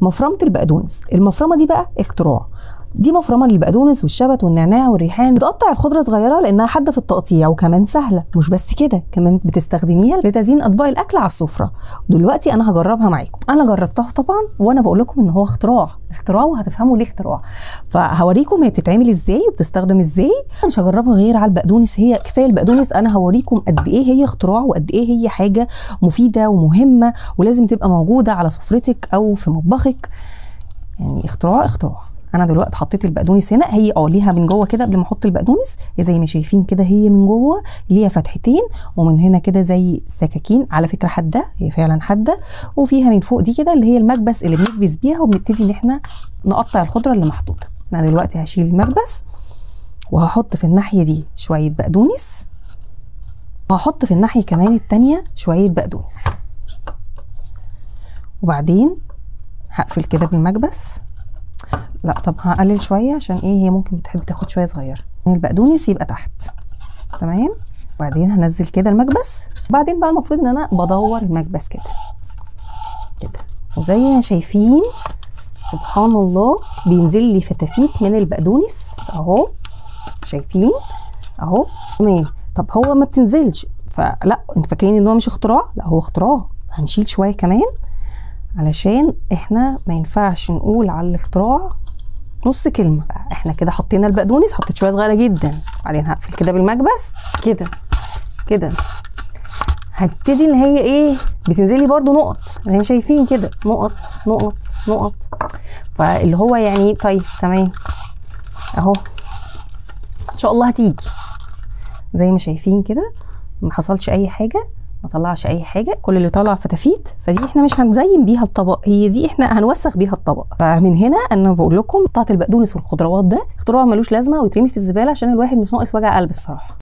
مفرمة البقدونس. المفرمة دي بقى اختراع. دي مفرمة للبقدونس والشبت والنعناع والريحان. بتقطع الخضرة صغيرة لأنها حادة في التقطيع وكمان سهلة. مش بس كده كمان بتستخدميها لتزيين أطباق الأكل على السفرة. دلوقتي أنا هجربها معاكم. أنا جربتها طبعا وأنا بقول لكم إن هو اختراع. اختراع وهتفهموا ليه اختراع. فهوريكم هي بتتعمل إزاي وبتستخدم إزاي. مش هجربها غير على البقدونس. هي كفاية البقدونس. أنا هوريكم قد إيه هي اختراع وقد إيه هي حاجة مفيدة ومهمة ولازم تبقى موجودة على سفرتك أو في مطبخك. يعني اختراع اختراع. أنا دلوقتي حطيت البقدونس هنا هي آه ليها من جوه كده قبل ما أحط البقدونس زي ما شايفين كده هي من جوه ليها فتحتين ومن هنا كده زي سكاكين على فكرة حادة هي فعلا حادة وفيها من فوق دي كده اللي هي المكبس اللي بنكبس بيها وبنبتدي إن إحنا نقطع الخضرة اللي محطوطة. أنا دلوقتي هشيل المكبس وهحط في الناحية دي شوية بقدونس وهحط في الناحية كمان التانية شوية بقدونس. وبعدين هقفل كده بالمكبس. لا طب هقلل شوية عشان إيه هي ممكن بتحب تاخد شوية صغيره البقدونس يبقى تحت تمام؟ وبعدين هنزل كده المكبس. وبعدين بقى المفروض إن أنا بدور المكبس كده كده. وزي ما شايفين سبحان الله بينزل لي فتافيت من البقدونس. أهو شايفين؟ أهو تمام. طب هو ما بتنزلش. فلا أنتوا فاكرين إن هو مش اختراع؟ لا هو اختراع. هنشيل شوية كمان علشان إحنا ما ينفعش نقول على الاختراع نص كلمة. إحنا كده حطينا البقدونس حطيت شوية صغيرة جدا. بعدين هقفل كده بالمكبس كده. كده. هتبتدي إن هي إيه بتنزلي برضو نقط. ما شايفين كده. نقط نقط نقط. فاللي هو يعني طيب تمام. أهو. إن شاء الله هتيجي. زي ما شايفين كده. ما حصلش أي حاجة. طلعش أي حاجة كل اللي طالع فتافيت فدي إحنا مش هنزين بيها الطبق هي دي إحنا هنوسخ بيها الطبق. فمن هنا أنا بقول لكم قطعة البقدونس والخضروات ده اختراع ملوش لازمة ويترمي في الزبالة عشان الواحد مش ناقص وجع قلب الصراحة.